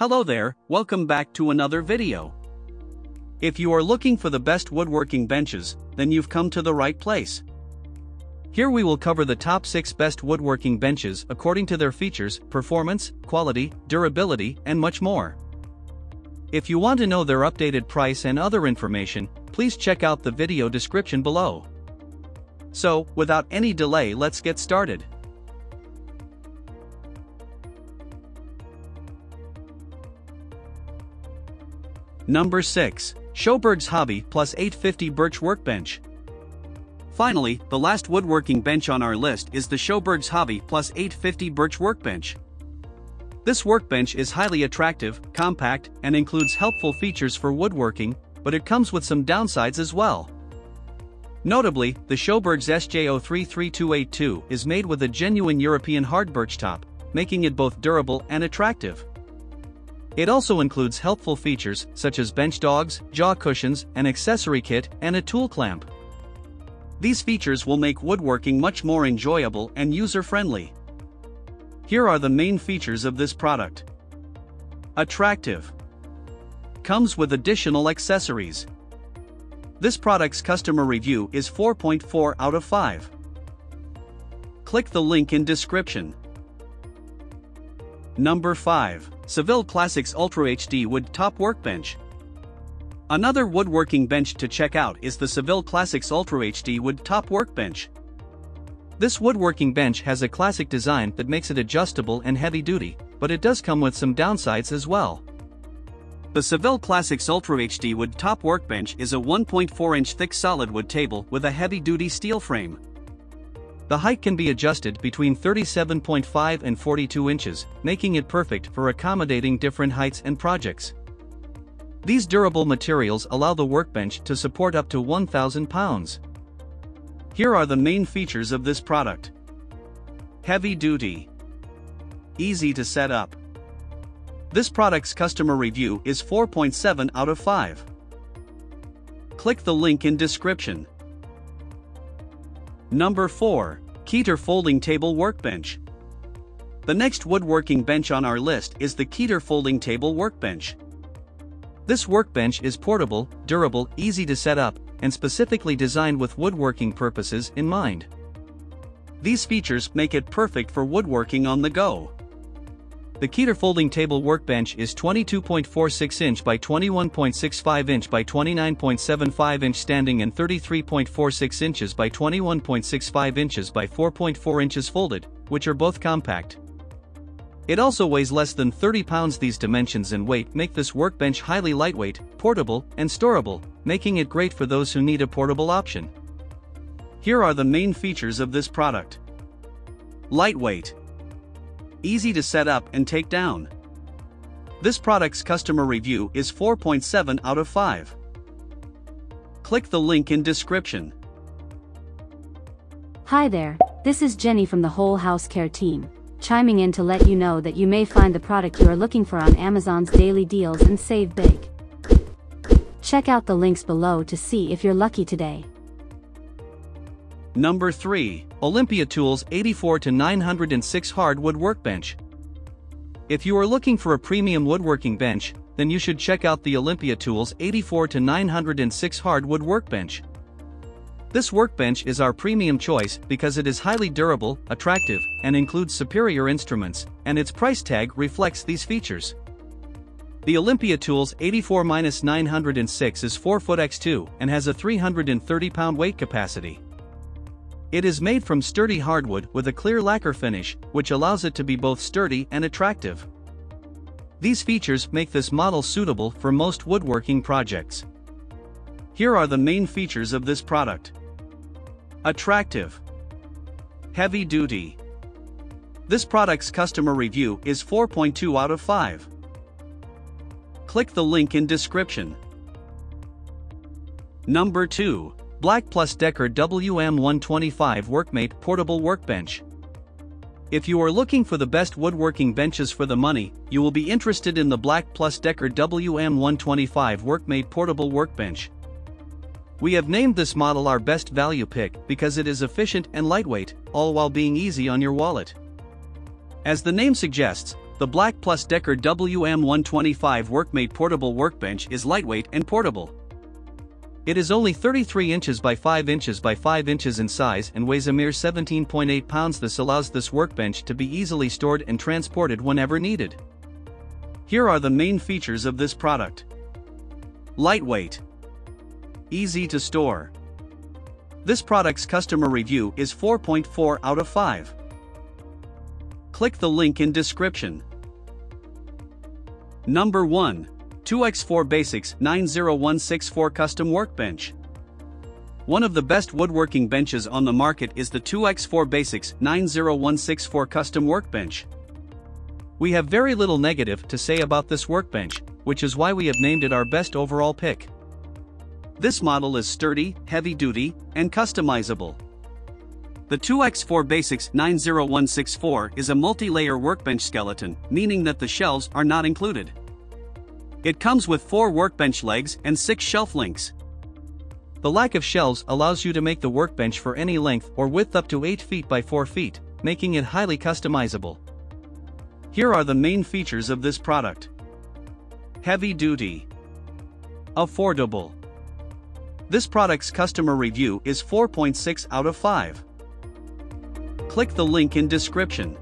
Hello there, welcome back to another video. If you are looking for the best woodworking benches, then you've come to the right place. Here we will cover the top 6 best woodworking benches according to their features, performance, quality, durability, and much more. If you want to know their updated price and other information, please check out the video description below. So, without any delay let's get started. Number 6. Sjoberg's Hobby Plus 850 Birch Workbench. Finally, the last woodworking bench on our list is the Sjoberg's Hobby Plus 850 Birch Workbench. This workbench is highly attractive, compact, and includes helpful features for woodworking, but it comes with some downsides as well. Notably, the Sjoberg's SJ033282 is made with a genuine European hard birch top, making it both durable and attractive. It also includes helpful features such as bench dogs, jaw cushions, an accessory kit, and a tool clamp. These features will make woodworking much more enjoyable and user-friendly. Here are the main features of this product. Attractive. Comes with additional accessories. This product's customer review is 4.4 out of 5. Click the link in description. Number 5. Seville Classics Ultra HD Wood Top Workbench. Another woodworking bench to check out is the Seville Classics Ultra HD Wood Top Workbench. This woodworking bench has a classic design that makes it adjustable and heavy duty, but it does come with some downsides as well. The Seville Classics Ultra HD Wood Top Workbench is a 1.4 inch thick solid wood table with a heavy duty steel frame. The height can be adjusted between 37.5 and 42 inches, making it perfect for accommodating different heights and projects. These durable materials allow the workbench to support up to 1,000 pounds. Here are the main features of this product. Heavy duty. Easy to set up. This product's customer review is 4.7 out of 5. Click the link in description. Number 4. Keter Folding Table Workbench. The next woodworking bench on our list is the Keter Folding Table Workbench. This workbench is portable, durable, easy to set up, and specifically designed with woodworking purposes in mind. These features make it perfect for woodworking on the go. The Keter folding table workbench is 22.46 inch by 21.65 inch by 29.75 inch standing and 33.46 inches by 21.65 inches by 4.4 inches folded, which are both compact. It also weighs less than 30 pounds. These dimensions and weight make this workbench highly lightweight, portable, and storable, making it great for those who need a portable option. Here are the main features of this product. Lightweight easy to set up and take down. This product's customer review is 4.7 out of 5. Click the link in description. Hi there, this is Jenny from the Whole House Care team, chiming in to let you know that you may find the product you are looking for on Amazon's daily deals and save big. Check out the links below to see if you're lucky today. Number 3. Olympia Tools 84-906 Hardwood Workbench. If you are looking for a premium woodworking bench, then you should check out the Olympia Tools 84-906 Hardwood Workbench. This workbench is our premium choice because it is highly durable, attractive, and includes superior instruments, and its price tag reflects these features. The Olympia Tools 84-906 is 4 foot x2 and has a 330 pound weight capacity. It is made from sturdy hardwood with a clear lacquer finish, which allows it to be both sturdy and attractive. These features make this model suitable for most woodworking projects. Here are the main features of this product. Attractive. Heavy duty. This product's customer review is 4.2 out of 5. Click the link in description. Number 2. Black Plus Decker WM125 Workmate Portable Workbench. If you are looking for the best woodworking benches for the money, you will be interested in the Black Plus Decker WM125 Workmate Portable Workbench. We have named this model our best value pick because it is efficient and lightweight, all while being easy on your wallet. As the name suggests, The Black Plus Decker WM125 Workmate Portable Workbench is lightweight and portable. It is only 33 inches by 5 inches by 5 inches in size and weighs a mere 17.8 pounds. This allows this workbench to be easily stored and transported whenever needed. Here are the main features of this product. Lightweight. Easy to store. This product's customer review is 4.4 out of 5. Click the link in description. Number 1. 2x4 Basics 90164 Custom Workbench. One of the best woodworking benches on the market is the 2x4 Basics 90164 Custom Workbench. We have very little negative to say about this workbench, which is why we have named it our best overall pick. This model is sturdy, heavy-duty, and customizable. The 2x4 Basics 90164 is a multi-layer workbench skeleton, meaning that the shelves are not included. It comes with 4 workbench legs and 6 shelf links. The lack of shelves allows you to make the workbench for any length or width up to 8 feet by 4 feet, making it highly customizable. Here are the main features of this product. Heavy duty. Affordable. This product's customer review is 4.6 out of 5. Click the link in description.